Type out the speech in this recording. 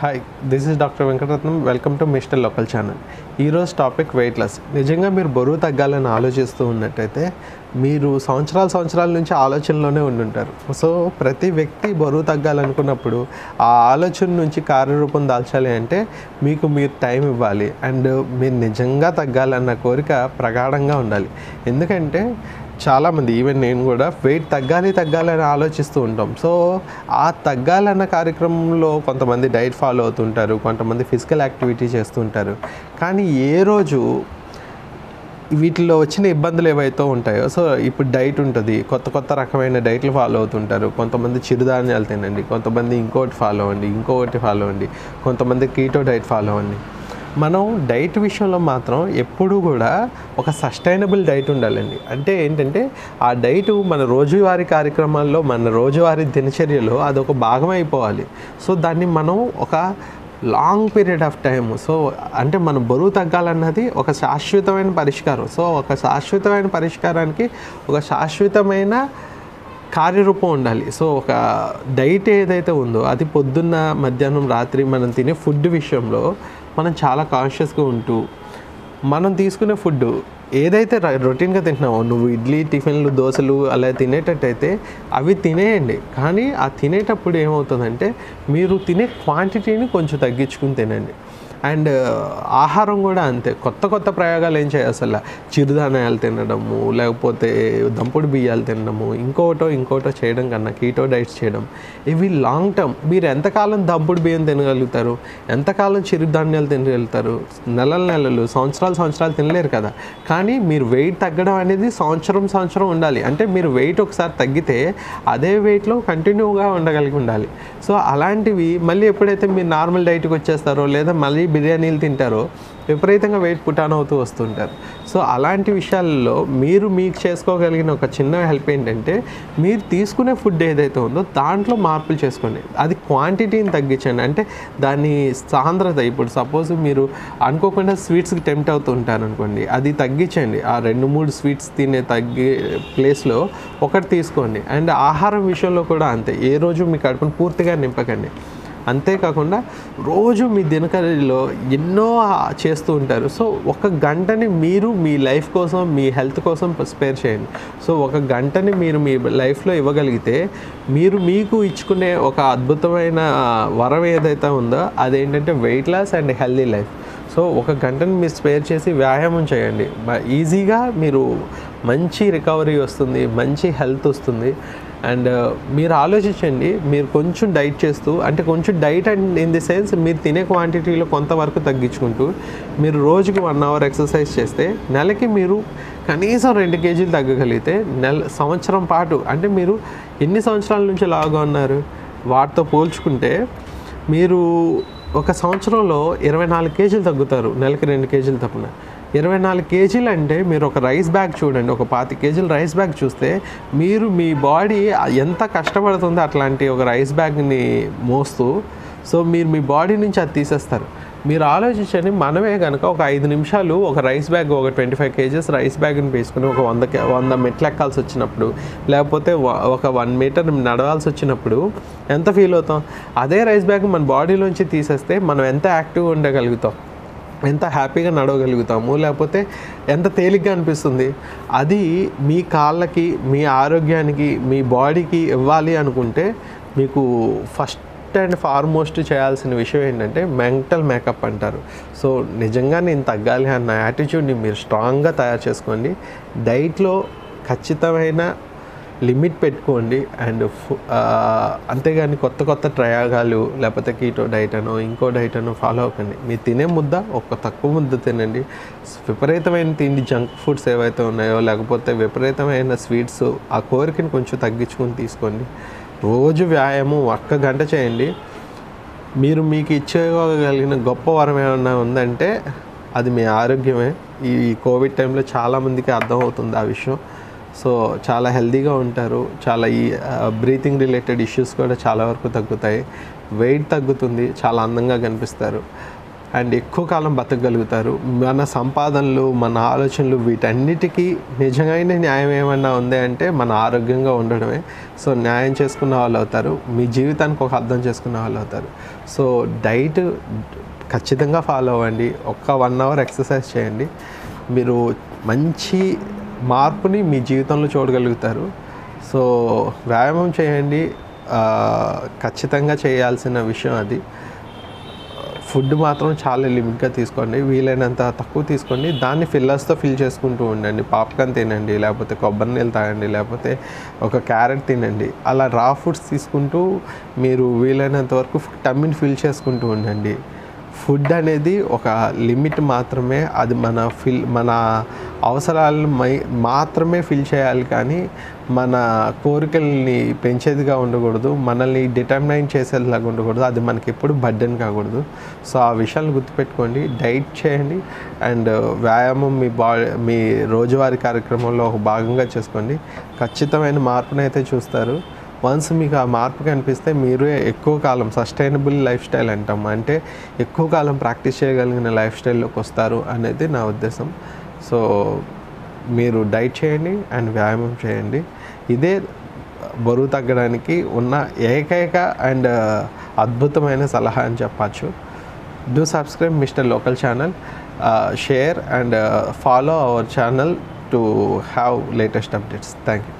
Hi this is doctor Venkataratnam welcome to mister local channel ఈరోజు topic weight loss నిజంగా మీరు బరువు తగ్గాలని ఆలోచిస్తూ ఉన్నట్టయితే మీరు సంవత్సరాల సంవత్సరాల నుంచి ఆలోచనలోనే ఉండుంటారు. సో ప్రతి వ్యక్తి బరువు తగ్గాలనుకున్నప్పుడు ఆ ఆలోచన నుంచి కార్యరూపం దాల్చాలి అంటే మీకు మీరు టైం ఇవ్వాలి. అండ్ మీరు నిజంగా తగ్గాలన్న కోరిక ప్రగాఢంగా ఉండాలి. ఎందుకంటే చాలామంది ఈవెన్ నేను కూడా వెయిట్ తగ్గాలి తగ్గాలని ఆలోచిస్తూ ఉంటాం. సో ఆ తగ్గాలన్న కార్యక్రమంలో కొంతమంది డైట్ ఫాలో అవుతుంటారు కొంతమంది ఫిజికల్ యాక్టివిటీ చేస్తుంటారు. కానీ ఏ రోజు వీటిలో వచ్చిన ఇబ్బందులు ఏవైతే ఉంటాయో సో ఇప్పుడు డైట్ ఉంటుంది. కొత్త కొత్త రకమైన డైట్లు ఫాలో అవుతుంటారు. కొంతమంది చిరుధాన్యాలు తినండి కొంతమంది ఇంకోటి ఫాలో అవ్వండి ఇంకొకటి ఫాలో అవ్వండి కొంతమంది కీటో డైట్ ఫాలో అవ్వండి. మనం డైట్ విషయంలో మాత్రం ఎప్పుడూ కూడా ఒక సస్టైనబుల్ డైట్ ఉండాలండి. అంటే ఏంటంటే ఆ డైట్ మన రోజువారీ కార్యక్రమాల్లో మన రోజువారీ దినచర్యలో అదొక భాగం అయిపోవాలి. సో దాన్ని మనం ఒక long period of time so అంటే మన బరువు తగ్గాలన్నది ఒక శాశ్వతమైన పరిష్కారం. సో ఒక శాశ్వతమైన పరిష్కారానికి ఒక శాశ్వతమైన కార్యరూపం ఉండాలి. సో ఒక డైట్ ఏదైతే ఉందో అది పొద్దున్న మధ్యాహ్నం రాత్రి మనం తినే ఫుడ్ విషయంలో మనం చాలా కాన్షియస్గా ఉంటూ మనం తీసుకునే ఫుడ్ ఏదైతే రొటీన్గా తింటున్నావో నువ్వు ఇడ్లీ టిఫిన్లు దోశలు అలా తినేటట్టయితే అవి తినేయండి. కానీ ఆ తినేటప్పుడు ఏమవుతుందంటే మీరు తినే క్వాంటిటీని కొంచెం తగ్గించుకుని తినండి. అండ్ ఆహారం కూడా అంతే. కొత్త కొత్త ప్రయోగాలు ఏం చేయాలి అసలు చిరుధాన్యాలు తినడము లేకపోతే దంపుడు బియ్యాలు తినడము ఇంకోటో ఇంకోటో చేయడం కన్నా కీటో డైట్స్ చేయడం ఇవి లాంగ్ టర్మ్ మీరు ఎంతకాలం దంపుడు బియ్యం తినగలుగుతారు? ఎంతకాలం చిరుధాన్యాలు తినగలుగుతారు? నెలల నెలలు సంవత్సరాలు సంవత్సరాలు తినలేరు కదా. కానీ మీరు వెయిట్ తగ్గడం అనేది సంవత్సరం సంవత్సరం ఉండాలి. అంటే మీరు వెయిట్ ఒకసారి తగ్గితే అదే వెయిట్లో కంటిన్యూగా ఉండగలిగి ఉండాలి. సో అలాంటివి మళ్ళీ ఎప్పుడైతే మీరు నార్మల్ డైట్కి వచ్చేస్తారో లేదా మళ్ళీ బిర్యానీలు తింటారో విపరీతంగా వెయిట్ పుటాన్ అవుతూ వస్తుంటారు. సో అలాంటి విషయాల్లో మీరు మీకు చేసుకోగలిగిన ఒక చిన్న హెల్ప్ ఏంటంటే మీరు తీసుకునే ఫుడ్ ఏదైతే ఉందో దాంట్లో మార్పులు చేసుకోండి. అది క్వాంటిటీని తగ్గించండి. అంటే దాని సాంద్రత ఇప్పుడు సపోజ్ మీరు అనుకోకుండా స్వీట్స్కి టెంప్ట్ అవుతూ ఉంటారు అనుకోండి అది తగ్గించండి. ఆ రెండు మూడు స్వీట్స్ తినే తగ్గే ప్లేస్లో ఒకటి తీసుకోండి. అండ్ ఆహారం విషయంలో కూడా అంతే. ఏ రోజు మీ కడుపును పూర్తిగా నింపకండి. అంతేకాకుండా రోజు మీ దినకరిలో ఎన్నో చేస్తూ ఉంటారు. సో ఒక గంటని మీరు మీ లైఫ్ కోసం మీ హెల్త్ కోసం స్పేర్ చేయండి. సో ఒక గంటని మీరు మీ లైఫ్లో ఇవ్వగలిగితే మీరు మీకు ఇచ్చుకునే ఒక అద్భుతమైన వరం ఏదైతే ఉందో అదేంటంటే weight loss and healthy life so ఒక గంటను మీరు స్పేర్ చేసి వ్యాయామం చేయండి. ఈజీగా మీరు మంచి రికవరీ వస్తుంది మంచి హెల్త్ వస్తుంది. అండ్ uh, మీరు ఆలోచించండి మీరు కొంచెం డైట్ చేస్తూ అంటే కొంచెం diet and in the sense మీరు తినే క్వాంటిటీలో కొంతవరకు తగ్గించుకుంటూ మీరు రోజుకి వన్ అవర్ ఎక్సర్సైజ్ చేస్తే నెలకి మీరు కనీసం రెండు కేజీలు తగ్గగలిగితే నెల సంవత్సరం పాటు అంటే మీరు ఎన్ని సంవత్సరాల నుంచి లాగా ఉన్నారు వాటితో పోల్చుకుంటే మీరు ఒక సంవత్సరంలో ఇరవై నాలుగు కేజీలు తగ్గుతారు నెలకి రెండు కేజీలు తప్పున. ఇరవై నాలుగు కేజీలు అంటే మీరు ఒక రైస్ బ్యాగ్ చూడండి. ఒక పాతి కేజీలు రైస్ బ్యాగ్ చూస్తే మీరు మీ బాడీ ఎంత కష్టపడుతుందో అట్లాంటి ఒక రైస్ బ్యాగ్ని మోస్తూ సో మీరు మీ బాడీ నుంచి అది తీసేస్తారు. మీరు ఆలోచించండి మనమే కనుక ఒక ఐదు నిమిషాలు ఒక రైస్ బ్యాగ్ ఒక ట్వంటీ ఫైవ్ కేజెస్ రైస్ బ్యాగ్ని వేసుకుని ఒక వంద వంద మెట్లు ఎక్కాల్సి వచ్చినప్పుడు లేకపోతే ఒక వన్ మీటర్ నడవాల్సి వచ్చినప్పుడు ఎంత ఫీల్ అవుతాం? అదే రైస్ బ్యాగ్ మన బాడీలోంచి తీసేస్తే మనం ఎంత యాక్టివ్గా ఉండగలుగుతాం? ఎంత హ్యాపీగా నడవగలుగుతాము? లేకపోతే ఎంత తేలిగ్గా అనిపిస్తుంది? అది మీ కాళ్ళకి మీ ఆరోగ్యానికి మీ బాడీకి ఇవ్వాలి అనుకుంటే మీకు ఫస్ట్ అండ్ ఫార్మోస్ట్ చేయాల్సిన విషయం ఏంటంటే మెంటల్ మేకప్ అంటారు. సో నిజంగా నేను తగ్గాలి అన్న యాటిట్యూడ్ని మీరు స్ట్రాంగ్గా తయారు చేసుకోండి. డైట్లో ఖచ్చితమైన లిమిట్ పెట్టుకోండి అండ్ ఫు- అంతేగాని కొత్త కొత్త ప్రయోగాలు లేకపోతే కీటో డైట్ అనో ఇంకో డైట్ అనో ఫాలో అవ్వకండి. మీరు తినే ముద్ద ఒక తక్కువ ముద్ద తినండి. విపరీతమైన తిండి జంక్ ఫుడ్స్ ఏవైతే ఉన్నాయో లేకపోతే విపరీతమైన స్వీట్స్ ఆ కోరికని కొంచెం తగ్గించుకొని తీసుకోండి. రోజు వ్యాయామం ఒక్క గంట చేయండి. మీరు మీకు ఇచ్చేయగలిగిన గొప్ప వరం ఏమన్నా ఉందంటే అది మీ ఆరోగ్యమే. ఈ కోవిడ్ టైంలో చాలామందికి అర్థమవుతుంది ఆ విషయం. సో చాలా హెల్దీగా ఉంటారు. చాలా ఈ బ్రీతింగ్ రిలేటెడ్ ఇష్యూస్ కూడా చాలా వరకు తగ్గుతాయి. వెయిట్ తగ్గుతుంది. చాలా అందంగా కనిపిస్తారు. అండ్ ఎక్కువ కాలం బతకగలుగుతారు. మన సంపాదనలు మన ఆలోచనలు వీటన్నిటికీ నిజమైన న్యాయం ఏమన్నా ఉంది అంటే మన ఆరోగ్యంగా ఉండడమే. సో న్యాయం చేసుకున్న వాళ్ళు అవుతారు. మీ జీవితానికి ఒక అర్థం చేసుకున్న వాళ్ళు అవుతారు. సో డైట్ ఖచ్చితంగా ఫాలో అవ్వండి. ఒక్క వన్ అవర్ ఎక్సర్సైజ్ చేయండి. మీరు మంచి మార్పుని మీ జీవితంలో చూడగలుగుతారు. సో వ్యాయామం చేయండి. ఖచ్చితంగా చేయాల్సిన విషయం అది. ఫుడ్ మాత్రం చాలా లిమిట్గా తీసుకోండి. వీలైనంత తక్కువ తీసుకోండి. దాన్ని ఫిల్లర్స్తో ఫిల్ చేసుకుంటూ ఉండండి. పాప్కార్న్ తినండి లేకపోతే కొబ్బరి నీళ్ళు తాగండి లేకపోతే ఒక క్యారెట్ తినండి. అలా రా ఫుడ్స్ తీసుకుంటూ మీరు వీలైనంత వరకు టమ్మిని ఫిల్ చేసుకుంటూ ఉండండి. ఫుడ్ అనేది ఒక లిమిట్ మాత్రమే. అది మన ఫిల్ మన అవసరాలను మై మాత్రమే ఫిల్ చేయాలి కానీ మన కోరికల్ని పెంచేదిగా ఉండకూడదు. మనల్ని డిటర్మైన్ చేసేలాగా ఉండకూడదు. అది మనకి ఎప్పుడు బర్డెన్ కాకూడదు. సో ఆ విషయాలను గుర్తుపెట్టుకోండి. డైట్ చేయండి. అండ్ వ్యాయామం మీ బా మీ రోజువారీ కార్యక్రమంలో ఒక భాగంగా చేసుకోండి. ఖచ్చితమైన మార్పునైతే చూస్తారు. వన్స్ మీకు ఆ మార్పు కనిపిస్తే మీరు ఎక్కువ కాలం సస్టైనబుల్ లైఫ్ స్టైల్ అంటాం. అంటే ఎక్కువ కాలం ప్రాక్టీస్ చేయగలిగిన లైఫ్ స్టైల్లోకి వస్తారు అనేది నా ఉద్దేశం. సో మీరు డైట్ చేయండి అండ్ వ్యాయామం చేయండి. ఇదే బరువు తగ్గడానికి ఉన్న ఏకైక అండ్ అద్భుతమైన సలహా అని చెప్పచ్చు. Do subscribe mister local channel. Share and follow our channel to have latest updates. Thank you